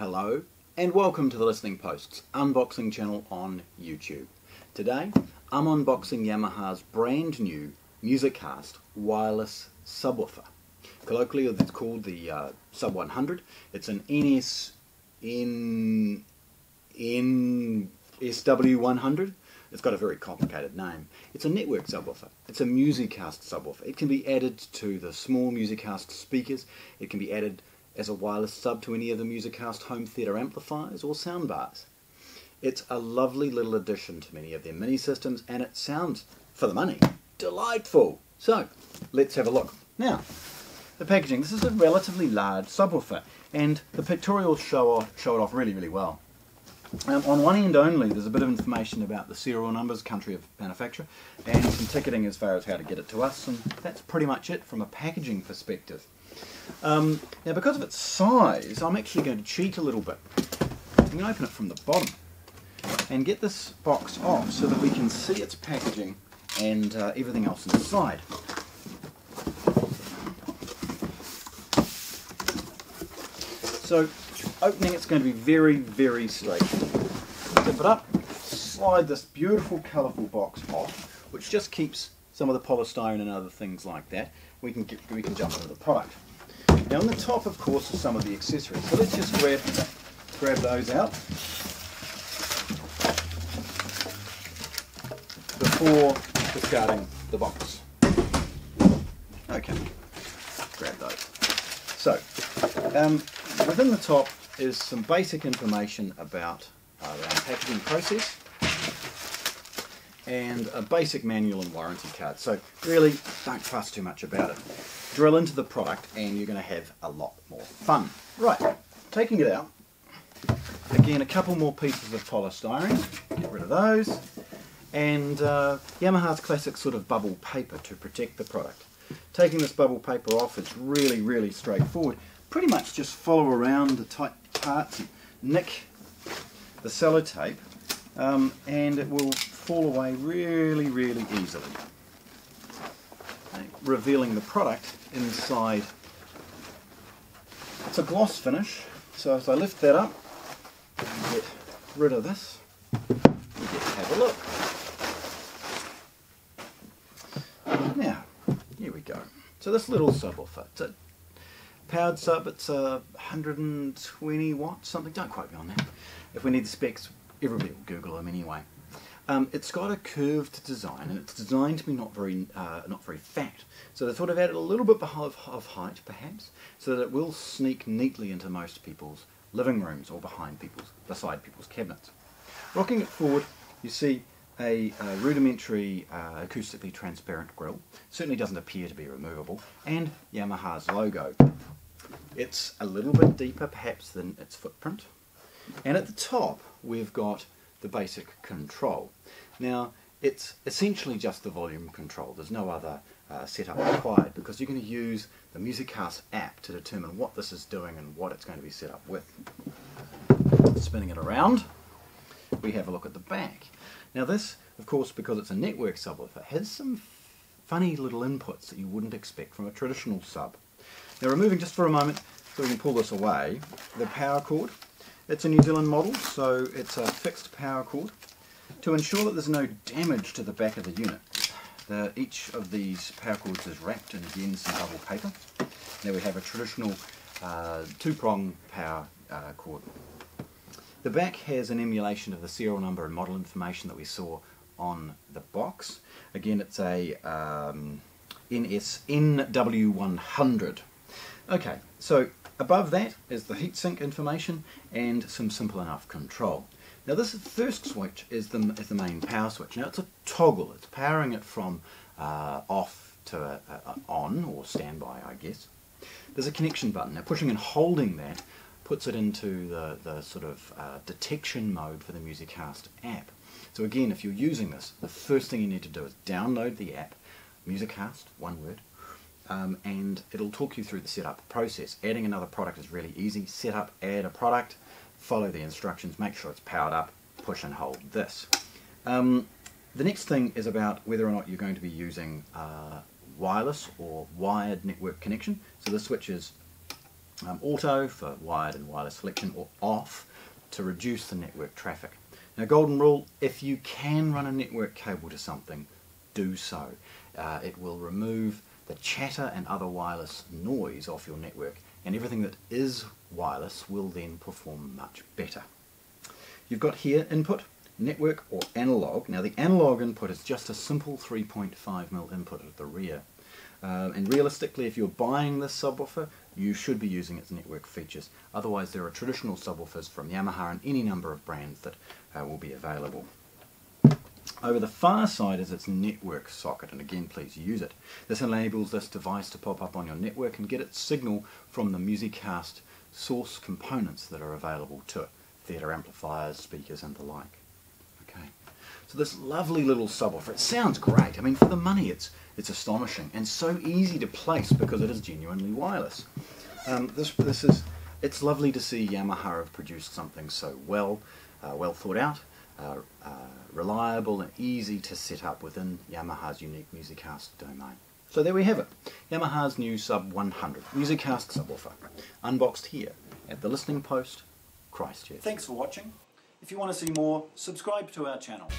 Hello, and welcome to the Listening Posts unboxing channel on YouTube. Today, I'm unboxing Yamaha's brand new MusicCast wireless subwoofer. Colloquially, it's called the uh, Sub 100. It's an NS in N SW100. It's got a very complicated name. It's a network subwoofer. It's a MusicCast subwoofer. It can be added to the small MusicCast speakers. It can be added as a wireless sub to any of the MusicCast home theatre amplifiers or soundbars. It's a lovely little addition to many of their mini systems and it sounds, for the money, delightful. So, let's have a look. Now, the packaging. This is a relatively large subwoofer and the pictorials show, off, show it off really, really well. Um, on one end only, there's a bit of information about the serial numbers, country of manufacture, and some ticketing as far as how to get it to us, and that's pretty much it from a packaging perspective. Um, now, because of its size, I'm actually going to cheat a little bit. I'm going to open it from the bottom and get this box off so that we can see its packaging and uh, everything else inside. So opening it's going to be very, very straight. Zip it up, slide this beautiful colourful box off, which just keeps some of the polystyrene and other things like that. We can, get, we can jump into the product. Now on the top of course are some of the accessories. So let's just grab, grab those out. Before discarding the box. Okay, grab those. So, um, within the top is some basic information about uh, our packaging process and a basic manual and warranty card. So really don't fuss too much about it. Drill into the product and you're going to have a lot more fun. Right, taking it out. Again, a couple more pieces of polystyrene. Get rid of those. And uh, Yamaha's classic sort of bubble paper to protect the product. Taking this bubble paper off is really, really straightforward. Pretty much just follow around the tight parts, nick the sellotape, um, and it will fall away really, really easily. Revealing the product inside. It's a gloss finish, so as I lift that up, get rid of this, we get to have a look. Now, here we go. So this little subwoofer, it's a powered sub, it's a 120 watts, something, don't quote me on that. If we need the specs, everybody will Google them anyway. Um, it's got a curved design, and it's designed to be not very, uh, not very fat. So they thought of added a little bit of, of height, perhaps, so that it will sneak neatly into most people's living rooms or behind people's, beside people's cabinets. Rocking it forward, you see a, a rudimentary uh, acoustically transparent grille. Certainly doesn't appear to be removable, and Yamaha's logo. It's a little bit deeper, perhaps, than its footprint. And at the top, we've got the basic control. Now, it's essentially just the volume control. There's no other uh, setup required because you're going to use the MusicCast app to determine what this is doing and what it's going to be set up with. Spinning it around, we have a look at the back. Now this, of course, because it's a network subwoofer, has some funny little inputs that you wouldn't expect from a traditional sub. Now removing just for a moment, so we can pull this away, the power cord. It's a New Zealand model, so it's a fixed power cord. To ensure that there's no damage to the back of the unit, the, each of these power cords is wrapped in again some bubble paper. Now we have a traditional uh, two-prong power uh, cord. The back has an emulation of the serial number and model information that we saw on the box. Again, it's a um, NS NW100. Okay, so above that is the heatsink information and some simple enough control. Now this first switch is the, is the main power switch. Now it's a toggle, it's powering it from uh, off to uh, on, or standby I guess. There's a connection button. Now pushing and holding that puts it into the, the sort of uh, detection mode for the MusicCast app. So again, if you're using this, the first thing you need to do is download the app, MusicCast, one word, um, and it'll talk you through the setup process. Adding another product is really easy. Set up, add a product, follow the instructions, make sure it's powered up, push and hold this. Um, the next thing is about whether or not you're going to be using uh, wireless or wired network connection. So the switch is um, auto for wired and wireless selection, or off to reduce the network traffic. Now, golden rule, if you can run a network cable to something, do so. Uh, it will remove the chatter and other wireless noise off your network, and everything that is wireless will then perform much better. You've got here input, network or analog. Now the analog input is just a simple 3.5mm input at the rear. Um, and realistically, if you're buying this subwoofer, you should be using its network features. Otherwise, there are traditional subwoofers from Yamaha and any number of brands that uh, will be available. Over the far side is its network socket, and again, please use it. This enables this device to pop up on your network and get its signal from the MusicCast source components that are available to it, theatre amplifiers, speakers, and the like. Okay. So this lovely little subwoofer, it sounds great. I mean, for the money, it's it's astonishing and so easy to place because it is genuinely wireless. Um, this this is it's lovely to see Yamaha have produced something so well, uh, well thought out, uh, uh, reliable and easy to set up within Yamaha's unique MusicCast domain. So there we have it, Yamaha's new Sub 100 MusicCast subwoofer, unboxed here at the Listening Post, Christchurch. Thanks for watching. If you want to see more, subscribe to our channel.